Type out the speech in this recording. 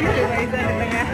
直围着你们个。